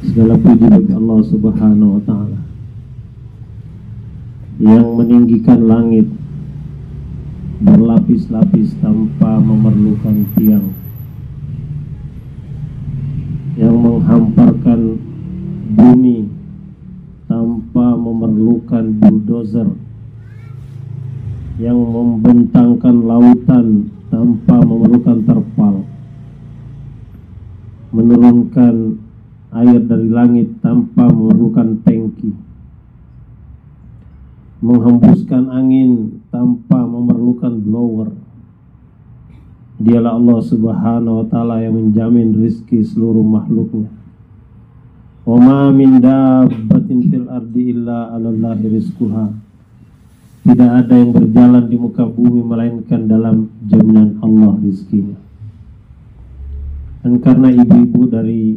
Segala puji bagi Allah Subhanahu wa taala yang meninggikan langit berlapis-lapis tanpa memerlukan tiang yang menghamparkan bumi tanpa memerlukan bulldozer yang membentangkan lautan tanpa memerlukan terpal menurunkan air dari langit tanpa memerlukan tangki menghembuskan angin tanpa memerlukan blower dialah Allah subhanahu wa ta'ala yang menjamin rizki seluruh makhluknya Wa ma min dabbatin fil ardi illa 'alallahi rizquha. Tidak ada yang berjalan di muka bumi melainkan dalam jaminan Allah rizkinya. Dan karena ibu-ibu dari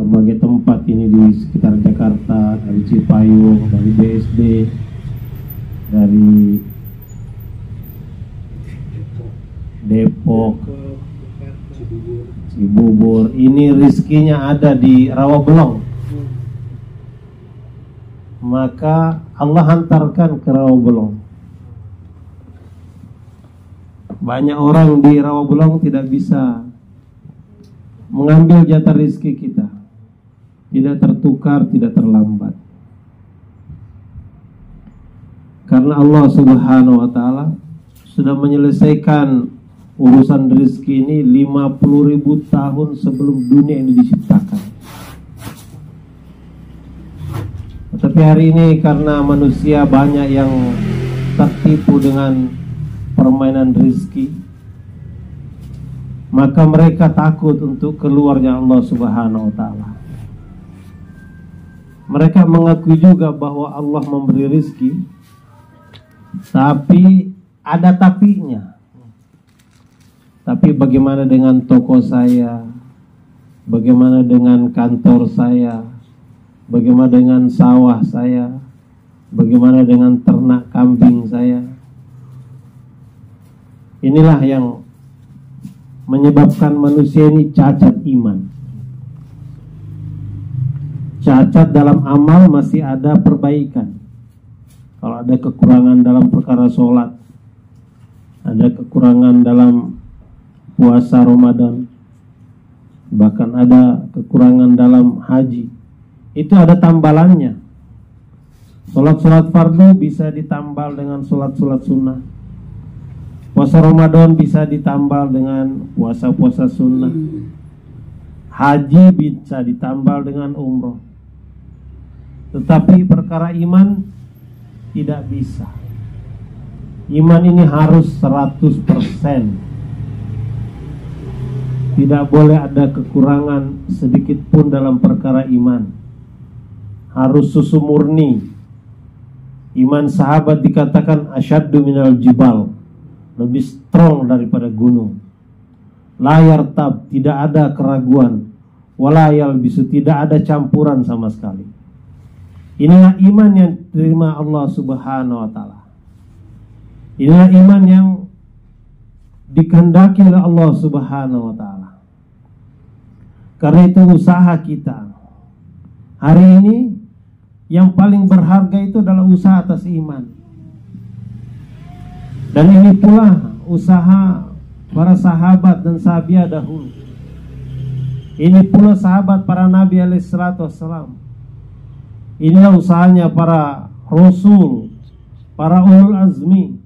berbagai tempat ini di sekitar Jakarta, dari Cipayung, dari BSD, dari Depok, Cibubur. Ini rizkinya ada di Rawabelong maka Allah hantarkan ke Rawabelong banyak orang di Rawabelong tidak bisa mengambil jatah rizki kita tidak tertukar, tidak terlambat karena Allah subhanahu wa ta'ala sudah menyelesaikan urusan rezeki ini 50 ribu tahun sebelum dunia ini diciptakan. Tapi hari ini karena manusia banyak yang tertipu dengan permainan rezeki, maka mereka takut untuk keluarnya Allah Subhanahu wa taala. Mereka mengakui juga bahwa Allah memberi rezeki, tapi ada tapinya. Tapi bagaimana dengan toko saya? Bagaimana dengan kantor saya? Bagaimana dengan sawah saya? Bagaimana dengan ternak kambing saya? Inilah yang menyebabkan manusia ini cacat iman. Cacat dalam amal masih ada perbaikan. Kalau ada kekurangan dalam perkara sholat, ada kekurangan dalam puasa Ramadan bahkan ada kekurangan dalam haji itu ada tambalannya. Sholat-sholat fardu bisa ditambal dengan sholat-sholat sunnah. Puasa Ramadan bisa ditambal dengan puasa-puasa sunnah. Haji bisa ditambal dengan umroh Tetapi perkara iman tidak bisa Iman ini harus 100% tidak boleh ada kekurangan sedikit pun dalam perkara iman. Harus susu murni. Iman sahabat dikatakan asyaddu minal jibal. Lebih strong daripada gunung. Layar tab, tidak ada keraguan. Walayal bisu, tidak ada campuran sama sekali. Inilah iman yang diterima Allah subhanahu wa ta'ala. Inilah iman yang dikehendaki oleh Allah subhanahu wa ta'ala. Karena itu usaha kita. Hari ini yang paling berharga itu adalah usaha atas iman. Dan ini pula usaha para sahabat dan sahabat dahulu. Ini pula sahabat para nabi alaihissalatu wassalam. Inilah usahanya para rasul, para ulul azmi.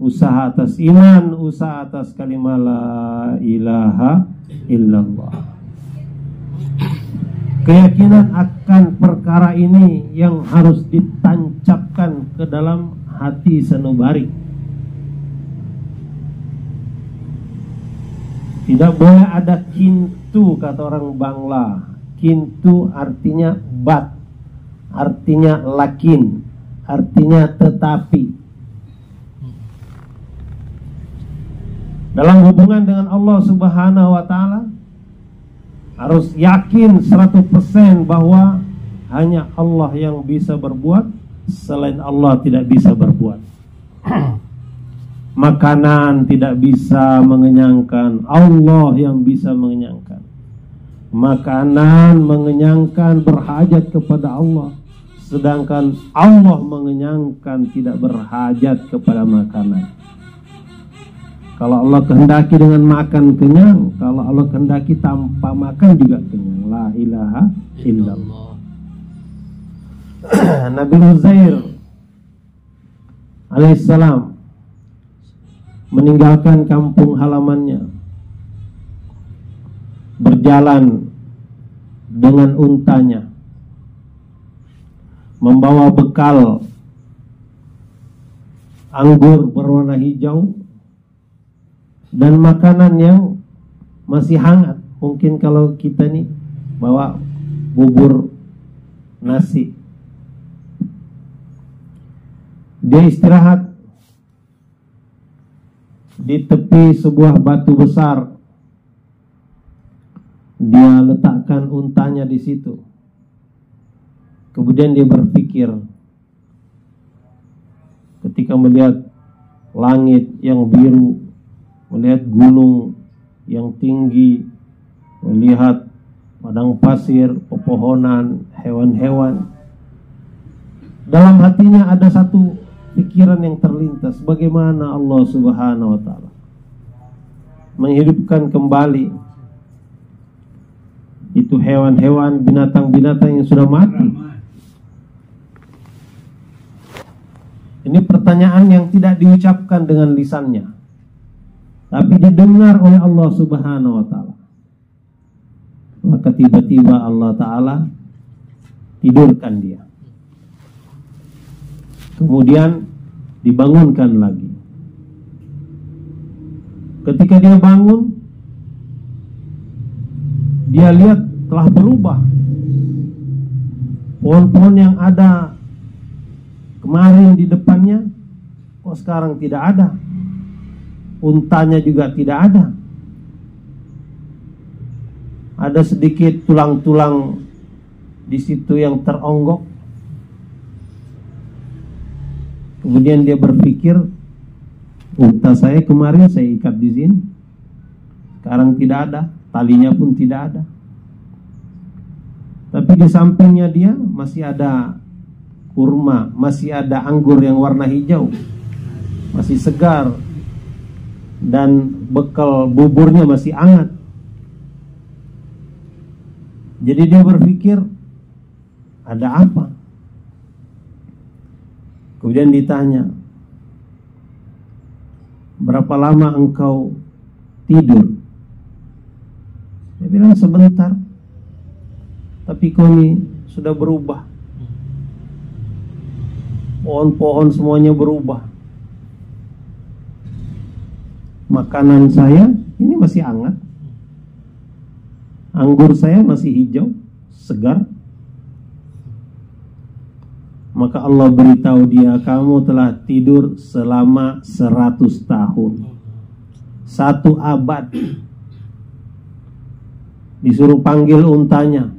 Usaha atas iman, usaha atas kalimat la ilaha illallah. Keyakinan akan perkara ini yang harus ditancapkan ke dalam hati sanubari. Tidak boleh ada kintu kata orang Bangla. Kintu artinya bat, artinya lakin, artinya tetapi. dalam hubungan dengan Allah Subhanahu wa taala harus yakin 100% bahwa hanya Allah yang bisa berbuat selain Allah tidak bisa berbuat. Makanan tidak bisa mengenyangkan. Allah yang bisa mengenyangkan Makanan mengenyangkan berhajat kepada Allah Sedangkan Allah mengenyangkan tidak berhajat kepada makanan. Kalau Allah kehendaki dengan makan kenyang Kalau Allah kehendaki tanpa makan juga kenyang. La ilaha illallah. Nabi Uzair alaihissalam meninggalkan kampung halamannya. Berjalan dengan untanya membawa bekal anggur berwarna hijau dan makanan yang masih hangat. Mungkin kalau kita nih bawa bubur nasi. Dia istirahat di tepi sebuah batu besar dia letakkan untanya di situ. Kemudian dia berpikir ketika melihat langit yang biru, melihat gunung yang tinggi, melihat padang pasir, pepohonan, hewan-hewan. Dalam hatinya ada satu pikiran yang terlintas, bagaimana Allah Subhanahu wa taala menghidupkan kembali itu hewan-hewan, binatang-binatang yang sudah mati. Ini pertanyaan yang tidak diucapkan dengan lisannya, tapi didengar oleh Allah Subhanahu wa taala. Maka tiba-tiba Allah taala tidurkan dia. Kemudian dibangunkan lagi. Ketika dia bangun, dia lihat telah berubah. Pohon-pohon yang ada kemarin di depannya, kok sekarang tidak ada. Untanya juga tidak ada. Ada sedikit tulang-tulang di situ yang teronggok. Kemudian dia berpikir, unta saya kemarin saya ikat di sini, sekarang tidak ada talinya pun tidak ada. Tapi di sampingnya dia masih ada kurma, masih ada anggur yang warna hijau, masih segar, dan bekal buburnya masih hangat. Jadi dia berpikir, ada apa? Kemudian ditanya, berapa lama engkau tidur? Dia bilang sebentar. Tapi kami sudah berubah. Pohon-pohon semuanya berubah. Makanan saya ini masih hangat. Anggur saya masih hijau, segar. Maka Allah beritahu dia, kamu telah tidur selama seratus tahun. Satu abad disuruh panggil untanya.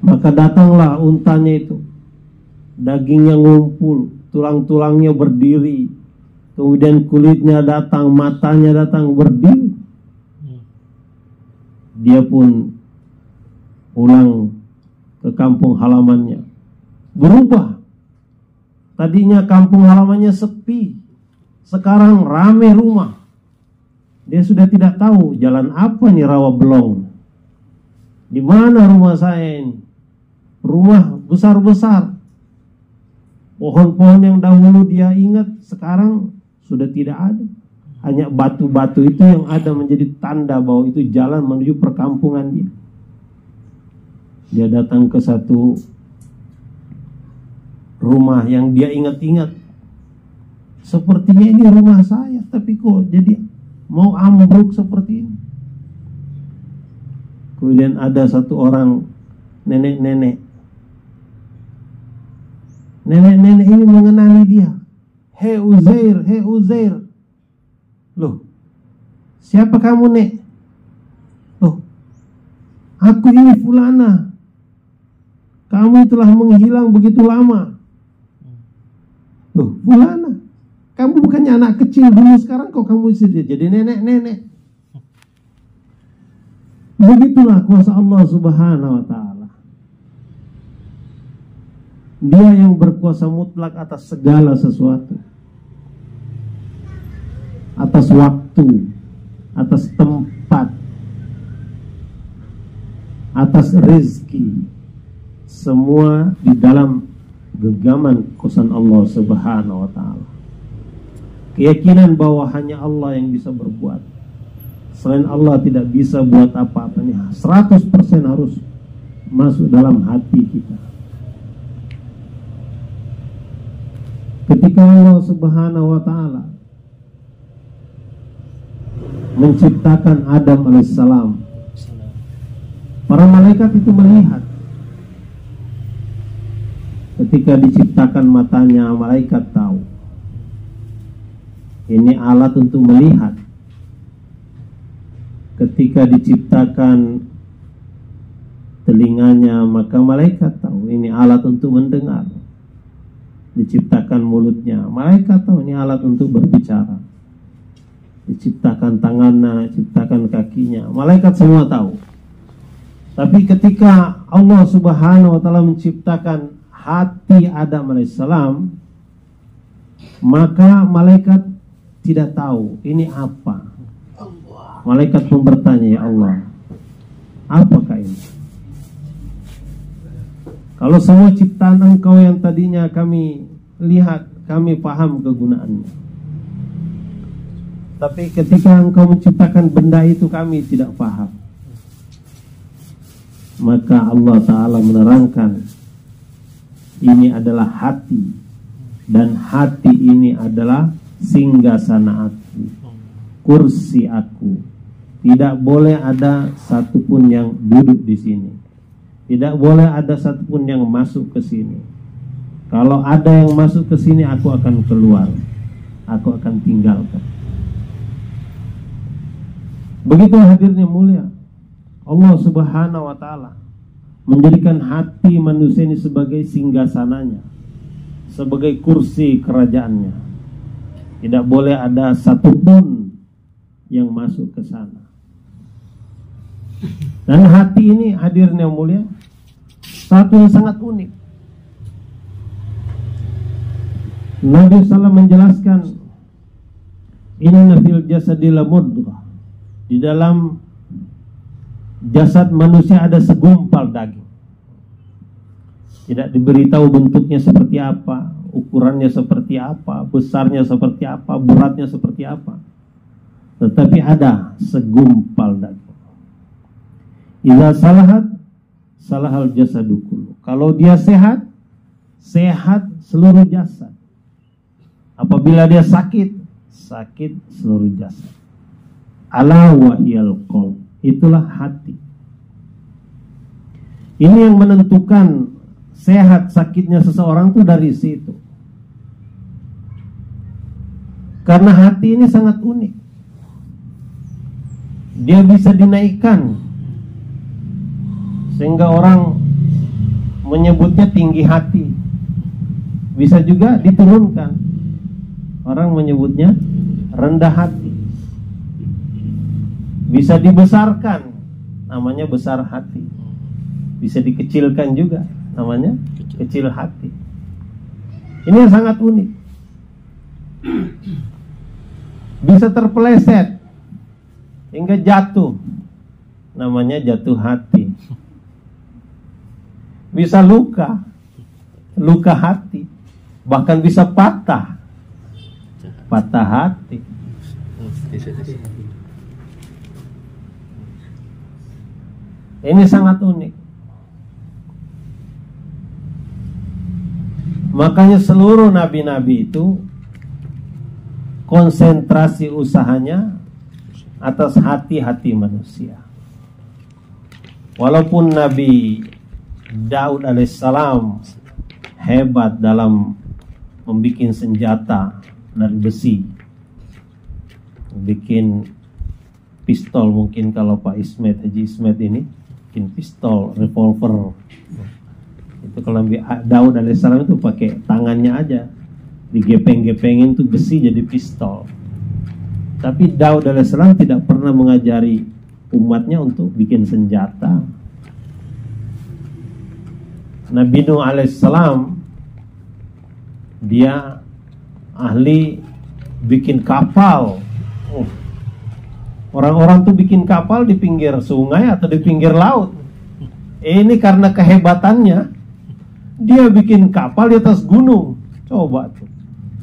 Maka datanglah untanya itu. Dagingnya ngumpul, tulang-tulangnya berdiri. Kemudian kulitnya datang, matanya datang berdiri. Dia pun pulang ke kampung halamannya. Berubah. Tadinya kampung halamannya sepi. Sekarang rame rumah. Dia sudah tidak tahu jalan apa nih rawa belong. Di mana rumah saya ini? Rumah besar-besar. Pohon-pohon yang dahulu dia ingat sekarang sudah tidak ada. Hanya batu-batu itu yang ada menjadi tanda bahwa itu jalan menuju perkampungan dia. Dia datang ke satu rumah yang dia ingat-ingat. Sepertinya ini rumah saya, tapi kok jadi mau ambruk seperti ini. Kemudian ada satu orang nenek-nenek. Nenek-nenek ini mengenali dia. Hei Uzair, hei Uzair. Loh, siapa kamu nek? Loh, aku ini fulana. Kamu telah menghilang begitu lama. Loh, fulana. Kamu bukannya anak kecil dulu sekarang kok kamu jadi nenek-nenek. Begitulah kuasa Allah Subhanahu wa taala. Dia yang berkuasa mutlak atas segala sesuatu. Atas waktu, atas tempat, atas rezeki. Semua di dalam genggaman kuasa Allah Subhanahu wa taala. Keyakinan bahwa hanya Allah yang bisa berbuat. Selain Allah tidak bisa buat apa-apa nih. 100% harus masuk dalam hati kita. Ketika Allah subhanahu wa ta'ala Menciptakan Adam alaihissalam Para malaikat itu melihat. Ketika diciptakan matanya Malaikat tahu Ini alat untuk melihat. Ketika diciptakan telinganya maka malaikat tahu ini alat untuk mendengar. Diciptakan mulutnya malaikat tahu ini alat untuk berbicara. Diciptakan tangannya diciptakan kakinya malaikat semua tahu. Tapi ketika Allah subhanahu wa ta'ala menciptakan hati Adam alaihissalam maka malaikat tidak tahu ini apa Malaikat pun bertanya, "Ya Allah, apakah ini?" Kalau semua ciptaan engkau yang tadinya kami lihat, kami paham kegunaannya. Tapi ketika engkau menciptakan benda itu kami tidak paham. Maka Allah Ta'ala menerangkan Ini adalah hati Dan hati ini adalah singgasana aku Kursi aku tidak boleh ada satupun yang duduk di sini. Tidak boleh ada satupun yang masuk ke sini. Kalau ada yang masuk ke sini, aku akan keluar. Aku akan tinggalkan. Begitu hadirnya mulia. Allah subhanahu wa ta'ala menjadikan hati manusia ini sebagai singgasananya. Sebagai kursi kerajaannya. Tidak boleh ada satupun yang masuk ke sana. Dan hati ini hadirnya mulia satu yang sangat unik. Nabi SAW menjelaskan Inna fil jasadil mudghah Di dalam jasad manusia ada segumpal daging Tidak diberitahu bentuknya seperti apa Ukurannya seperti apa Besarnya seperti apa Beratnya seperti apa Tetapi ada segumpal daging Iza salahat salahal jasadukul. Kalau dia sehat, sehat seluruh jasad. Apabila dia sakit, sakit seluruh jasad. Ala wahyal qalb. Itulah hati. Ini yang menentukan sehat sakitnya seseorang itu dari situ. Karena hati ini sangat unik. Dia bisa dinaikkan. Sehingga orang menyebutnya tinggi hati. Bisa juga diturunkan. Orang menyebutnya rendah hati. Bisa dibesarkan. Namanya besar hati. Bisa dikecilkan juga. Namanya kecil hati. Ini yang sangat unik bisa terpeleset. Hingga jatuh. Namanya jatuh hati. Bisa luka, luka hati, bahkan bisa patah, patah hati. Ini sangat unik. Makanya seluruh nabi-nabi itu konsentrasi usahanya atas hati-hati manusia. Walaupun Nabi Daud alaihissalam hebat dalam membuat senjata dari besi bikin pistol mungkin kalau Pak Ismet Haji Ismet ini bikin pistol revolver itu kalau Daud alaihissalam itu pakai tangannya aja digepeng-gepengin tuh besi jadi pistol tapi Daud alaihissalam tidak pernah mengajari umatnya untuk bikin senjata. Nabi Nuh alaihissalam dia ahli bikin kapal. Oh. Orang-orang tuh bikin kapal di pinggir sungai atau di pinggir laut. Ini karena kehebatannya, dia bikin kapal di atas gunung. Coba tuh.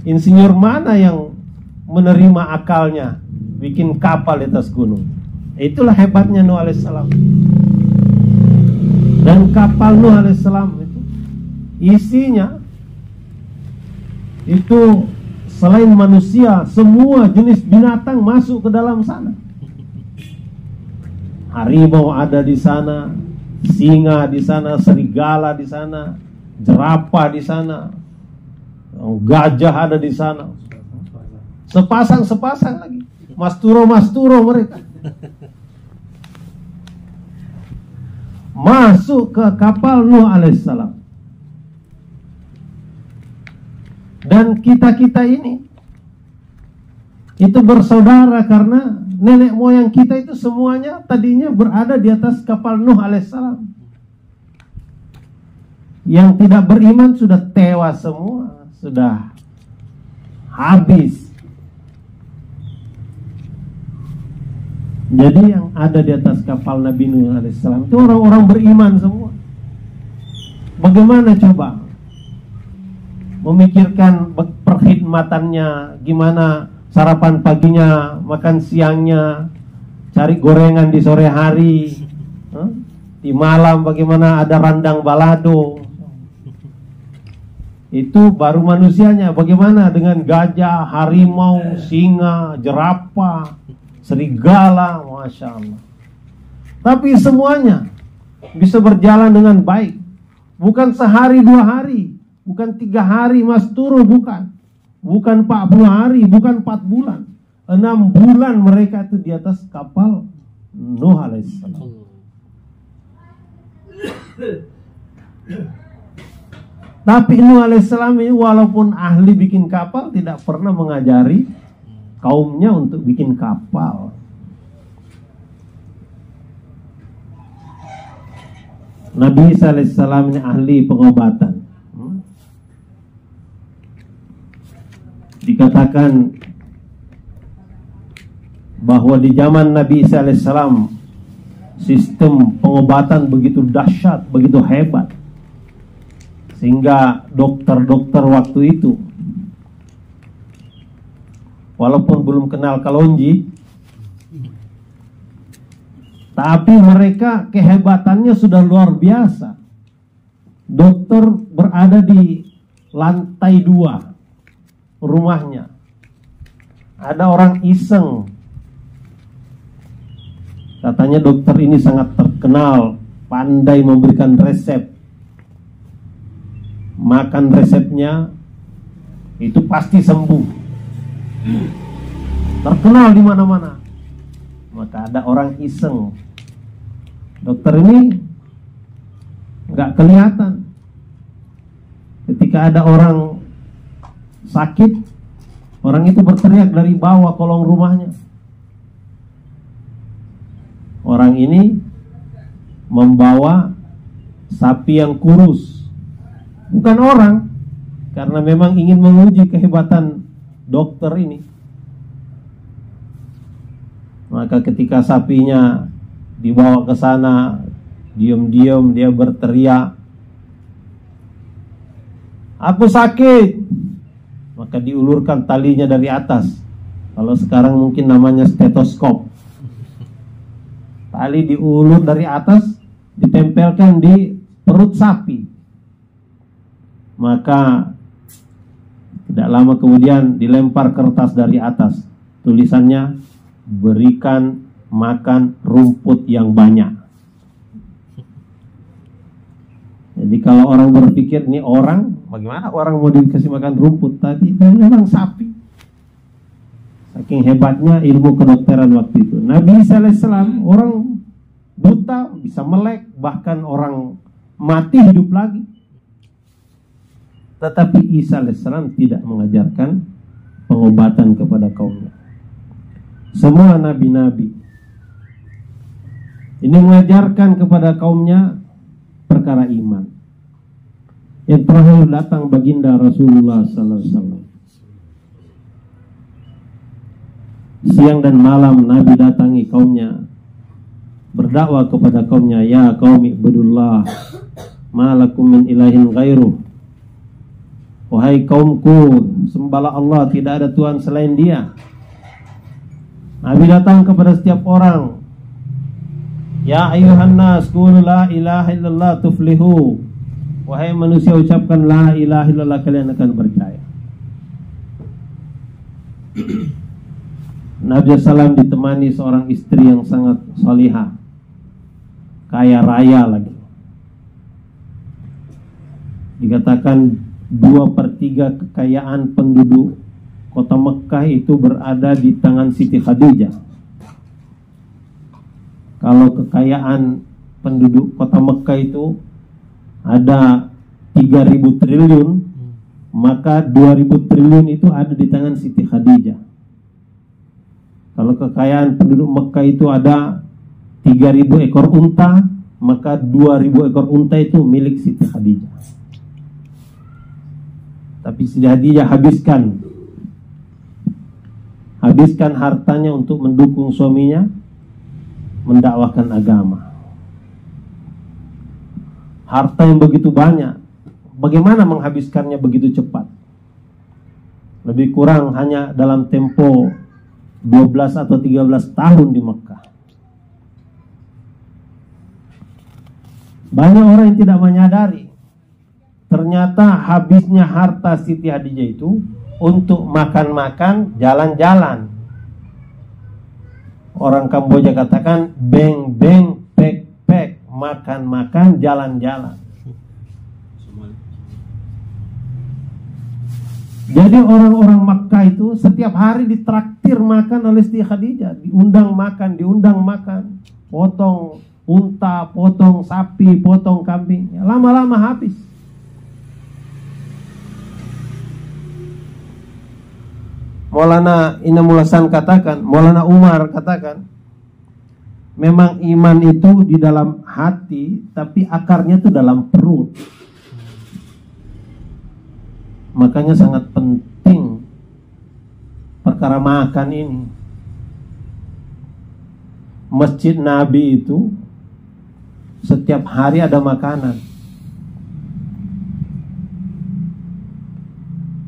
Insinyur mana yang menerima akalnya bikin kapal di atas gunung? Itulah hebatnya Nuh alaihissalam. Dan kapal Nuh alaihissalam itu isinya itu selain manusia, semua jenis binatang masuk ke dalam sana. Harimau ada di sana, singa di sana, serigala di sana, jerapah di sana, gajah ada di sana. Sepasang-sepasang lagi. Masturo-masturo mereka. Masuk ke kapal Nuh alaihissalam. Dan kita-kita ini itu bersaudara karena nenek moyang kita itu semuanya tadinya berada di atas kapal Nuh alaihissalam. Yang tidak beriman sudah tewas semua, sudah habis. Jadi yang ada di atas kapal Nabi Nuh alaihissalam itu orang-orang beriman semua. Bagaimana coba memikirkan perkhidmatannya, gimana sarapan paginya, makan siangnya, cari gorengan di sore hari, di malam bagaimana ada randang balado. Itu baru manusianya. Bagaimana dengan gajah, harimau, singa, jerapah, serigala, masya Allah. Tapi semuanya bisa berjalan dengan baik. Bukan sehari dua hari, bukan tiga hari mas turu bukan bukan empat puluh hari bukan empat bulan enam bulan mereka itu di atas kapal Nuh alaihissalam tapi Nuh alaihissalam ini walaupun ahli bikin kapal tidak pernah mengajari kaumnya untuk bikin kapal. Nabi Isa alaihissalam ini ahli pengobatan. Dikatakan bahwa di zaman Nabi Isa alaihissalam sistem pengobatan begitu dahsyat, begitu hebat sehingga dokter-dokter waktu itu walaupun belum kenal kalonji tapi mereka kehebatannya sudah luar biasa dokter berada di lantai dua rumahnya. Ada orang iseng. Katanya dokter ini sangat terkenal, pandai memberikan resep. Makan resepnya itu pasti sembuh. Terkenal di mana-mana. Maka ada orang iseng. Dokter ini nggak kelihatan. Ketika ada orang sakit, orang itu berteriak dari bawah kolong rumahnya. Orang ini membawa sapi yang kurus, bukan orang, karena memang ingin menguji kehebatan dokter ini. Maka ketika sapinya dibawa ke sana, diam-diam dia berteriak, "Aku sakit!" maka diulurkan talinya dari atas. Kalau sekarang mungkin namanya stetoskop. Tali diulur dari atas, ditempelkan di perut sapi. Maka tidak lama kemudian dilempar kertas dari atas. Tulisannya berikan makan rumput yang banyak. Jadi kalau orang berpikir ini orang, bagaimana orang mau dikasih makan rumput tadi? Dan memang sapi. Saking hebatnya ilmu kedokteran waktu itu. Nabi alaihissalam orang buta bisa melek, bahkan orang mati hidup lagi. Tetapi Isa alaihissalam tidak mengajarkan pengobatan kepada kaumnya. Semua nabi-nabi Ini mengajarkan kepada kaumnya perkara iman. Yang terakhir datang baginda Rasulullah sallallahu alaihi wasallam. Siang dan malam Nabi datangi kaumnya berdakwah kepada kaumnya ya kaum ibadullah malakum min ilahin ghairu wahai kaumku sembahlah Allah tidak ada Tuhan selain dia. Nabi datang kepada setiap orang. Ya ayuhan nas la ilaha illallah tuflihu. Wahai manusia ucapkan la ilaha illallah kalian akan percaya. Nabi SAW ditemani seorang istri yang sangat solihah Kaya raya lagi. Dikatakan dua per tiga kekayaan penduduk kota Mekah itu berada di tangan Siti Khadijah. Kalau kekayaan penduduk kota Mekah itu ada 3000 triliun, maka 2000 triliun itu ada di tangan Siti Khadijah. Kalau kekayaan penduduk Mekah itu ada 3000 ekor unta, maka 2000 ekor unta itu milik Siti Khadijah. Tapi Siti Khadijah habiskan habiskan hartanya untuk mendukung suaminya mendakwahkan agama. Harta yang begitu banyak, bagaimana menghabiskannya begitu cepat? Lebih kurang hanya dalam tempo 12 atau 13 tahun di Mekah. Banyak orang yang tidak menyadari ternyata habisnya harta Siti Hadijah itu untuk makan-makan, jalan-jalan. Orang Kamboja katakan beng-beng, pek-pek, makan-makan, jalan-jalan. Jadi orang-orang Makkah itu setiap hari ditraktir makan oleh Siti Khadijah, diundang makan, diundang makan, potong unta, potong sapi, potong kambing, lama-lama habis. Maulana Inamul Hasan katakan, Maulana Umar katakan, memang iman itu di dalam hati, tapi akarnya itu dalam perut. Makanya sangat penting perkara makan ini. Masjid Nabi itu setiap hari ada makanan.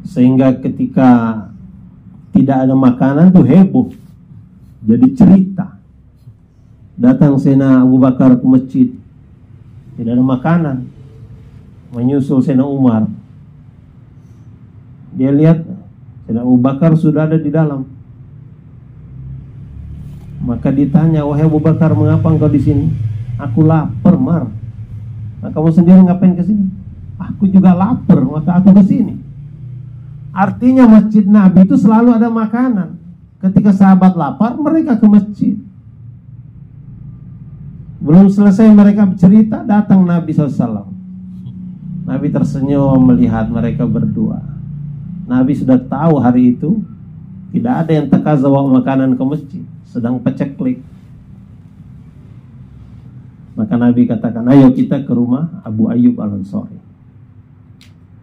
Sehingga ketika tidak ada makanan tuh heboh. Jadi cerita. Datang Sena Abu Bakar ke masjid. Tidak ada makanan. Menyusul Sena Umar. Dia lihat Sena Abu Bakar sudah ada di dalam. Maka ditanya, wahai Abu Bakar, mengapa engkau di sini? Aku lapar, Mar. Nah, kamu sendiri ngapain ke sini? Aku juga lapar, maka aku ke sini. Artinya masjid Nabi itu selalu ada makanan. Ketika sahabat lapar, mereka ke masjid. Belum selesai mereka bercerita, datang Nabi SAW. Nabi tersenyum melihat mereka berdua. Nabi sudah tahu hari itu tidak ada yang teka bawa makanan ke masjid, sedang peceklik. Maka Nabi katakan, ayo kita ke rumah Abu Ayyub al-Ansari.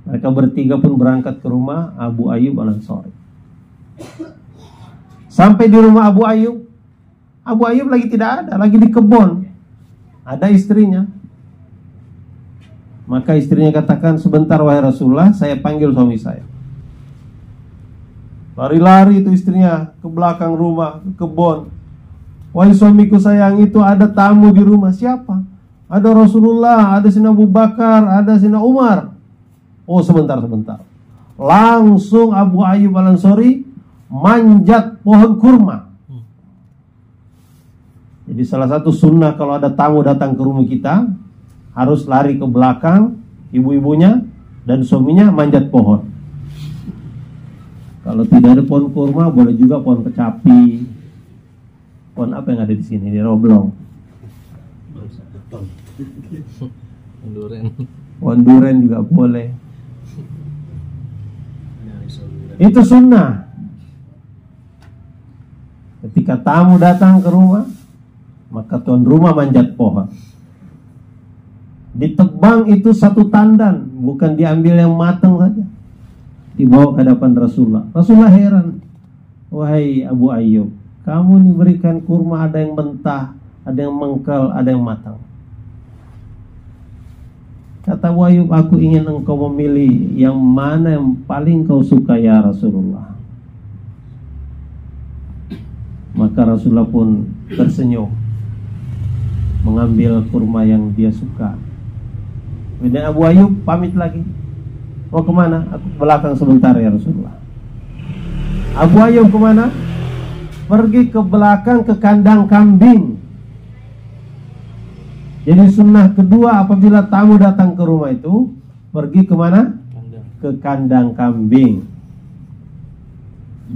Mereka bertiga pun berangkat ke rumah Abu Ayyub al-Ansari. Sampai di rumah Abu Ayyub, Abu Ayyub lagi tidak ada, lagi di kebun. Ada istrinya. Maka istrinya katakan, sebentar wahai Rasulullah, saya panggil suami saya. Lari-lari itu istrinya ke belakang rumah, ke kebun. Wahai suamiku sayang itu ada tamu di rumah. Siapa? Ada Rasulullah, ada Sina Abu Bakar, ada Sina Umar. Oh sebentar sebentar. Langsung Abu Ayyub Al Ansori manjat pohon kurma. Jadi salah satu sunnah kalau ada tamu datang ke rumah kita harus lari ke belakang ibu-ibunya dan suaminya manjat pohon. Kalau tidak ada pohon kurma boleh juga pohon kecapi. Pohon apa yang ada di sini di Roblong? Pohon duren juga boleh. Itu sunnah. Ketika tamu datang ke rumah, Maka tuan rumah manjat pohon. Ditebang itu satu tandan, bukan diambil yang matang saja. Dibawa ke hadapan Rasulullah. Rasulullah heran. Wahai Abu Ayyub, kamu diberikan kurma ada yang mentah, ada yang mengkal, ada yang matang. Kata Abu Ayyub, aku ingin engkau memilih yang mana yang paling kau suka ya Rasulullah. Maka Rasulullah pun tersenyum mengambil kurma yang dia suka Kemudian Abu Ayub pamit lagi. Mau ke mana? Aku belakang sebentar ya Rasulullah. Abu Ayub ke mana? Pergi ke belakang ke kandang kambing. Jadi sunnah kedua apabila tamu datang ke rumah itu pergi ke mana? Ke kandang kambing.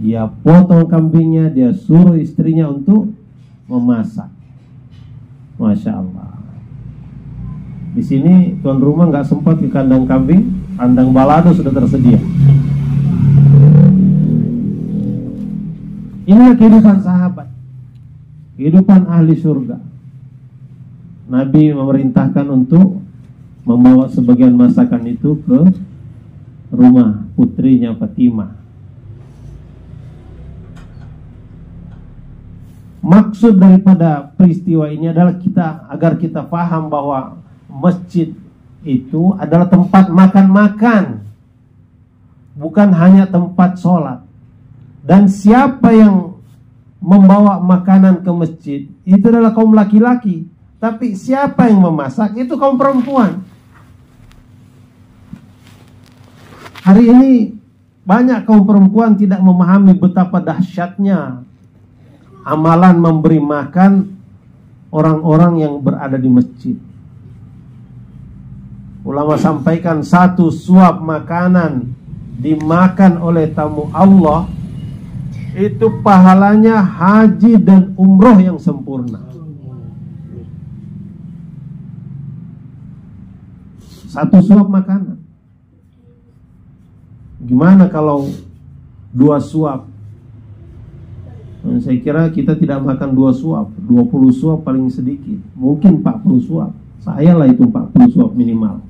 Dia potong kambingnya, dia suruh istrinya untuk memasak. Masya Allah. Di sini tuan rumah nggak sempat di kandang kambing, kandang balado sudah tersedia. Inilah kehidupan sahabat, kehidupan ahli surga. Nabi memerintahkan untuk membawa sebagian masakan itu ke rumah putrinya Fatimah. Maksud daripada peristiwa ini adalah kita agar kita paham bahwa masjid itu adalah tempat makan-makan. Bukan hanya tempat sholat. Dan siapa yang membawa makanan ke masjid itu adalah kaum laki-laki tapi siapa yang memasak? Itu kaum perempuan. Hari ini banyak kaum perempuan tidak memahami betapa dahsyatnya amalan memberi makan orang-orang yang berada di masjid. Ulama sampaikan satu suap makanan dimakan oleh tamu Allah itu pahalanya haji dan umroh yang sempurna. Satu suap makanan. Gimana kalau dua suap? saya kira kita tidak makan dua suap, 20 suap paling sedikit, mungkin 40 suap. Saya lah itu 40 suap minimal.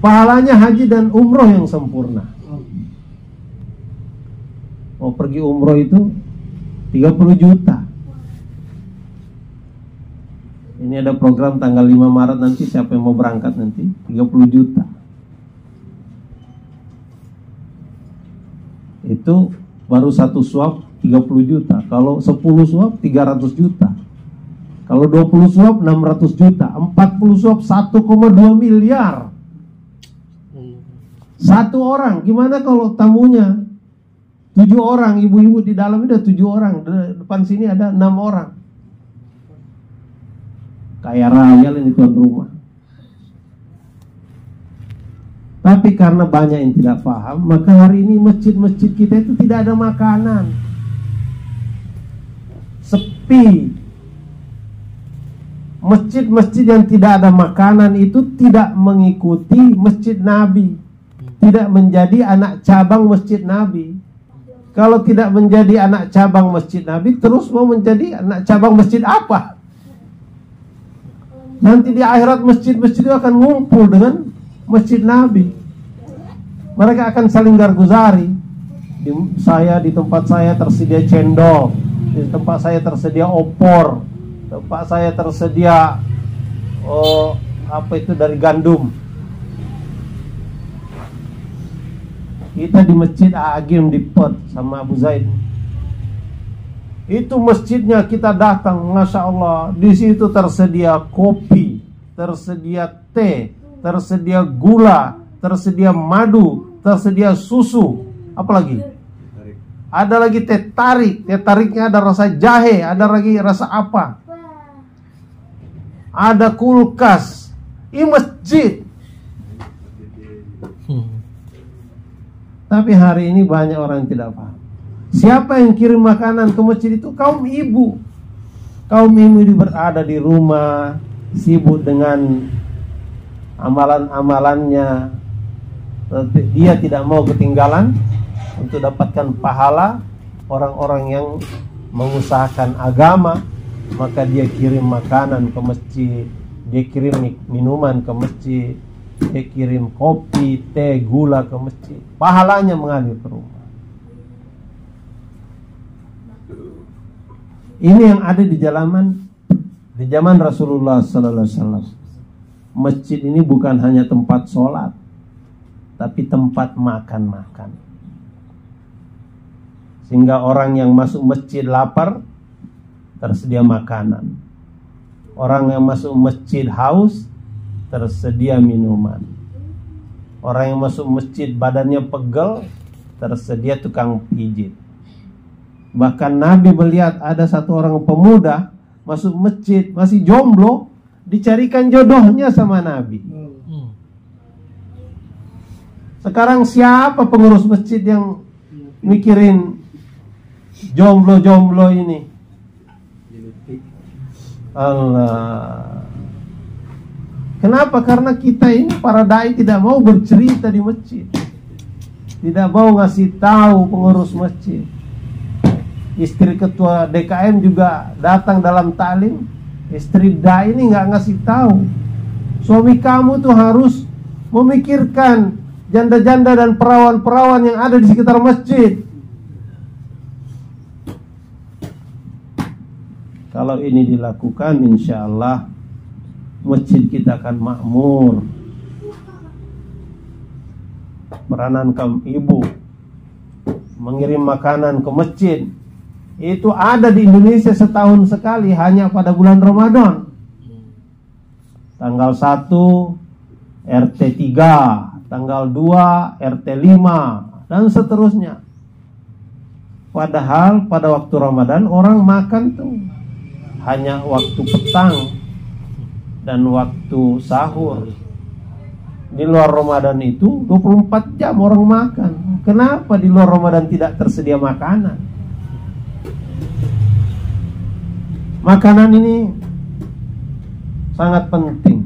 Pahalanya haji dan umroh yang sempurna. Mau pergi umroh itu 30 juta. Ini ada program tanggal 5 Maret nanti siapa yang mau berangkat nanti 30 juta. Itu baru satu suap 30 juta. Kalau 10 suap 300 juta. Kalau 20 suap 600 juta. 40 suap 1,2 miliar. Satu orang, gimana kalau tamunya tujuh orang, ibu-ibu di dalam ada tujuh orang, depan sini ada enam orang. Kaya raya ini tuan rumah. Tapi karena banyak yang tidak paham, maka hari ini masjid-masjid kita itu tidak ada makanan. Sepi. Masjid-masjid yang tidak ada makanan itu tidak mengikuti masjid Nabi tidak menjadi anak cabang masjid Nabi. Kalau tidak menjadi anak cabang masjid Nabi, terus mau menjadi anak cabang masjid apa? Nanti di akhirat masjid-masjid itu akan ngumpul dengan masjid Nabi. Mereka akan saling garguzari. Di saya di tempat saya tersedia cendol, di tempat saya tersedia opor, tempat saya tersedia oh apa itu dari gandum Kita di masjid Agim di Perth sama Abu Zaid. Itu masjidnya kita datang, masya Allah. Di situ tersedia kopi, tersedia teh, tersedia gula, tersedia madu, tersedia susu. Apalagi? Ada lagi teh tarik, teh tariknya ada rasa jahe, ada lagi rasa apa? Ada kulkas. Ini masjid. Tapi hari ini banyak orang yang tidak paham. Siapa yang kirim makanan ke masjid itu? Kaum ibu. Kaum ibu berada di rumah, sibuk dengan amalan-amalannya. Dia tidak mau ketinggalan untuk dapatkan pahala orang-orang yang mengusahakan agama, maka dia kirim makanan ke masjid, dia kirim minuman ke masjid, dia kirim kopi, teh, gula ke masjid. Pahalanya mengalir ke rumah. Ini yang ada di zaman di zaman Rasulullah sallallahu alaihi wasallam. Masjid ini bukan hanya tempat sholat, tapi tempat makan-makan. Sehingga orang yang masuk masjid lapar, tersedia makanan. Orang yang masuk masjid haus, tersedia minuman. Orang yang masuk masjid badannya pegel, tersedia tukang pijit. Bahkan Nabi melihat ada satu orang pemuda masuk masjid masih jomblo, dicarikan jodohnya sama Nabi. Sekarang siapa pengurus masjid yang mikirin jomblo-jomblo ini? Allah. Kenapa? Karena kita ini para dai tidak mau bercerita di masjid. Tidak mau ngasih tahu pengurus masjid. Istri ketua DKM juga datang dalam talim. Istri dai ini nggak ngasih tahu. Suami kamu tuh harus memikirkan janda-janda dan perawan-perawan yang ada di sekitar masjid. Kalau ini dilakukan, insya Allah masjid kita akan makmur. Peranan kaum ibu mengirim makanan ke masjid itu ada di Indonesia setahun sekali hanya pada bulan Ramadan. Tanggal 1 RT 3 tanggal 2 RT 5 dan seterusnya. Padahal pada waktu Ramadan orang makan tuh hanya waktu petang dan waktu sahur. Di luar Ramadan itu 24 jam orang makan. Kenapa di luar Ramadan tidak tersedia makanan? Makanan ini sangat penting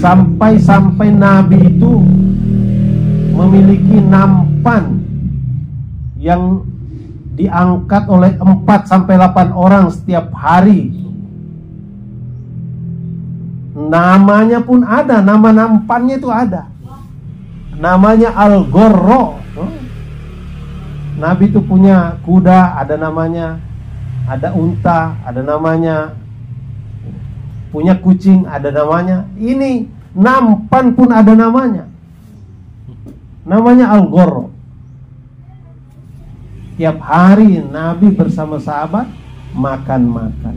Sampai-sampai Nabi itu memiliki nampan yang diangkat oleh 4 sampai 8 orang setiap hari. Namanya pun ada, nama nampannya itu ada. Namanya Al-Gorro. Nabi itu punya kuda, ada namanya, ada unta, ada namanya, punya kucing ada namanya. Ini nampan pun ada namanya. Namanya al -Ghor. Tiap hari Nabi bersama sahabat makan-makan.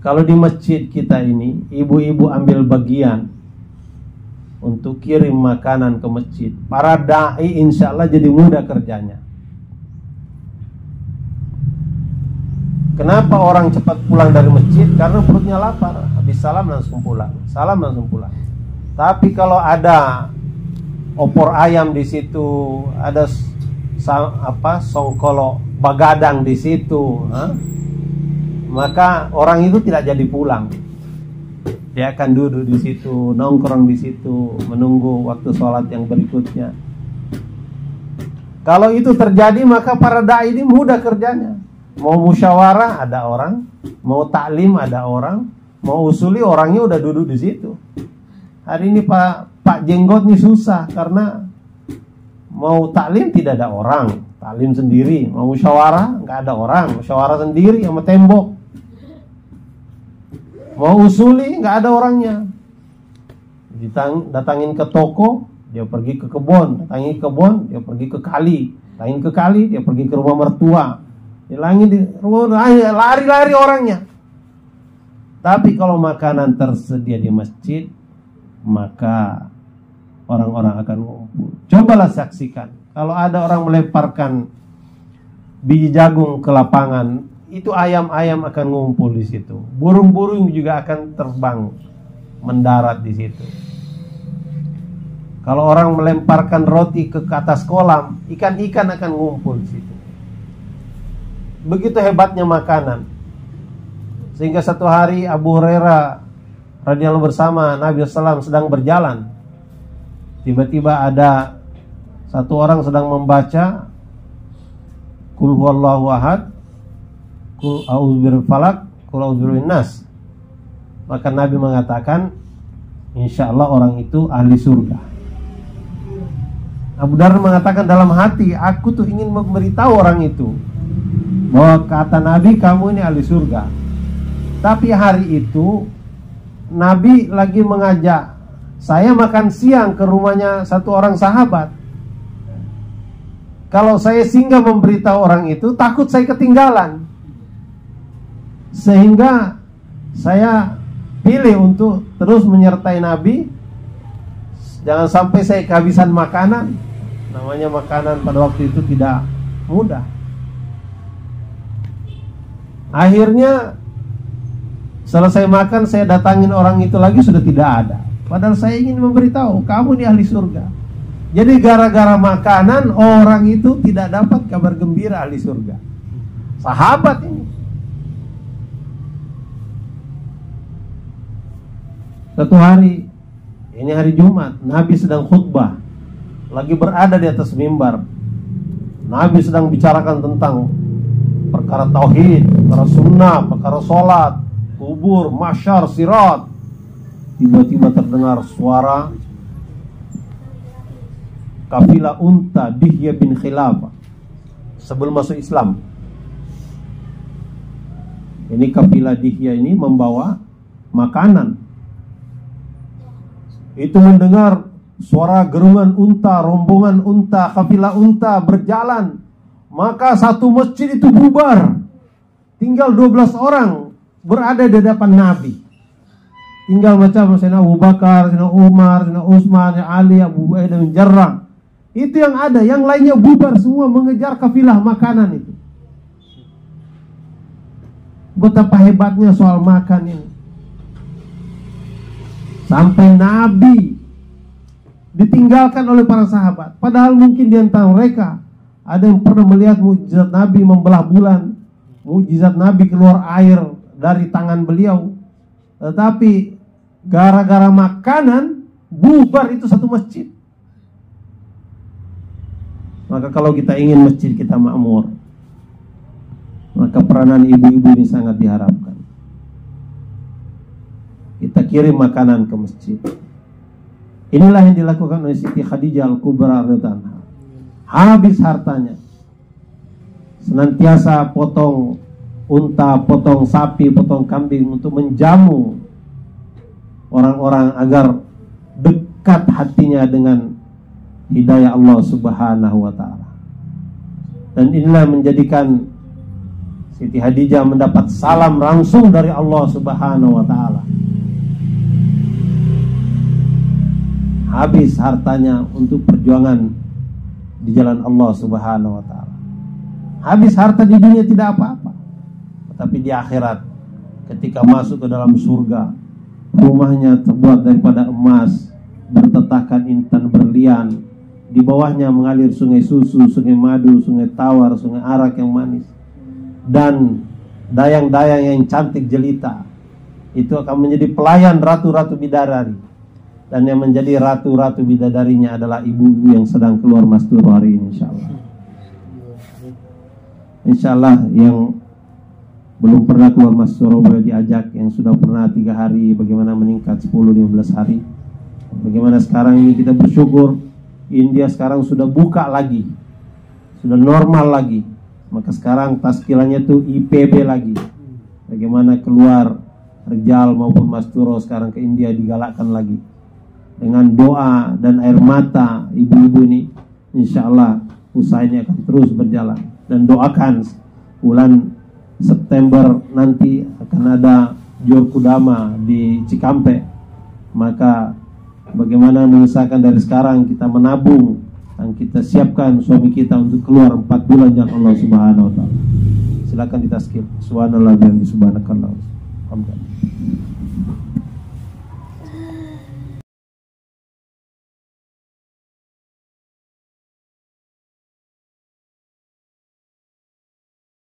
Kalau di masjid kita ini, ibu-ibu ambil bagian untuk kirim makanan ke masjid. Para dai insya Allah jadi mudah kerjanya. Kenapa orang cepat pulang dari masjid? Karena perutnya lapar. Habis salam langsung pulang. Salam langsung pulang. Tapi kalau ada opor ayam di situ, ada apa songkolo bagadang di situ, ha? maka orang itu tidak jadi pulang. Dia akan duduk di situ, nongkrong di situ, menunggu waktu sholat yang berikutnya. Kalau itu terjadi maka para dai ini mudah kerjanya. Mau musyawarah ada orang, mau taklim ada orang, mau usuli orangnya udah duduk di situ. Hari ini Pak Pak Jenggot nih susah karena mau taklim tidak ada orang, taklim sendiri. Mau musyawarah nggak ada orang, musyawarah sendiri sama tembok. Mau usuli nggak ada orangnya. Ditang, datangin ke toko, dia pergi ke kebun, datangin ke kebun, dia pergi ke kali, datangin ke kali, dia pergi ke rumah mertua Hilangi di lari-lari orangnya. Tapi kalau makanan tersedia di masjid, maka orang-orang akan ngumpul. Cobalah saksikan. Kalau ada orang melemparkan biji jagung ke lapangan, itu ayam-ayam akan ngumpul di situ. Burung-burung juga akan terbang mendarat di situ. Kalau orang melemparkan roti ke atas kolam, ikan-ikan akan ngumpul di situ. Begitu hebatnya makanan. Sehingga satu hari Abu Hurairah radhiyallahu bersama Nabi SAW sedang berjalan. Tiba-tiba ada satu orang sedang membaca kul huwallahu ahad kul a'udzu falak kul a'udzu nas maka Nabi mengatakan insya Allah orang itu ahli surga Abu Dar mengatakan dalam hati aku tuh ingin memberitahu orang itu bahwa kata Nabi kamu ini ahli surga tapi hari itu Nabi lagi mengajak saya makan siang ke rumahnya satu orang sahabat kalau saya singgah memberitahu orang itu, takut saya ketinggalan. Sehingga saya pilih untuk terus menyertai Nabi. Jangan sampai saya kehabisan makanan. Namanya makanan pada waktu itu tidak mudah. Akhirnya selesai makan saya datangin orang itu lagi sudah tidak ada. Padahal saya ingin memberitahu kamu ini ahli surga. Jadi gara-gara makanan orang itu tidak dapat kabar gembira ahli surga. Sahabat ini. Satu hari, ini hari Jumat, Nabi sedang khutbah, lagi berada di atas mimbar. Nabi sedang bicarakan tentang perkara tauhid, perkara sunnah, perkara sholat, kubur, masyar, sirat. Tiba-tiba terdengar suara kafilah unta Dihya bin Khilafah sebelum masuk Islam. Ini kafilah Dihya ini membawa makanan. Itu mendengar suara gerungan unta, rombongan unta, kafilah unta berjalan. Maka satu masjid itu bubar. Tinggal 12 orang berada di hadapan Nabi. Tinggal macam Sayyidina Abu Bakar, Sayyidina Umar, Sayyidina Utsman, Ali, Abu Ubaidah Jarrah. Itu yang ada, yang lainnya bubar semua mengejar kafilah makanan itu. Betapa hebatnya soal makan ini. Sampai Nabi ditinggalkan oleh para sahabat. Padahal mungkin di antara mereka ada yang pernah melihat mujizat Nabi membelah bulan, mujizat Nabi keluar air dari tangan beliau. Tetapi gara-gara makanan bubar itu satu masjid. Maka kalau kita ingin masjid kita makmur, maka peranan ibu-ibu ini sangat diharapkan. Kita kirim makanan ke masjid. Inilah yang dilakukan oleh Siti Khadijah Al-Kubra radhiyallahu Habis hartanya. Senantiasa potong unta, potong sapi, potong kambing untuk menjamu orang-orang agar dekat hatinya dengan hidayah Allah Subhanahu wa taala. Dan inilah menjadikan Siti Hadijah mendapat salam langsung dari Allah Subhanahu wa taala. Habis hartanya untuk perjuangan di jalan Allah Subhanahu wa taala. Habis harta di dunia tidak apa-apa. Tetapi di akhirat ketika masuk ke dalam surga, rumahnya terbuat daripada emas, bertetakan intan berlian, di bawahnya mengalir sungai susu, sungai madu, sungai tawar, sungai arak yang manis. Dan dayang-dayang yang cantik jelita. Itu akan menjadi pelayan ratu-ratu bidadari. Dan yang menjadi ratu-ratu bidadarinya adalah ibu-ibu yang sedang keluar mastur hari ini insyaAllah. InsyaAllah yang belum pernah keluar mastur boleh diajak Yang sudah pernah tiga hari bagaimana meningkat 10-15 hari. Bagaimana sekarang ini kita bersyukur India sekarang sudah buka lagi sudah normal lagi. Maka sekarang taskilanya itu IPB lagi. Bagaimana keluar Rijal maupun Masturo sekarang ke India digalakkan lagi dengan doa dan air mata ibu-ibu ini insya Allah usaha ini akan terus berjalan dan doakan bulan September nanti akan ada Jor Kudama di Cikampek maka bagaimana mengusahakan dari sekarang kita menabung dan kita siapkan suami kita untuk keluar empat bulan yang Allah Subhanahu wa taala. Silakan kita skip. Subhanallah dan subhanakallah. Alhamdulillah.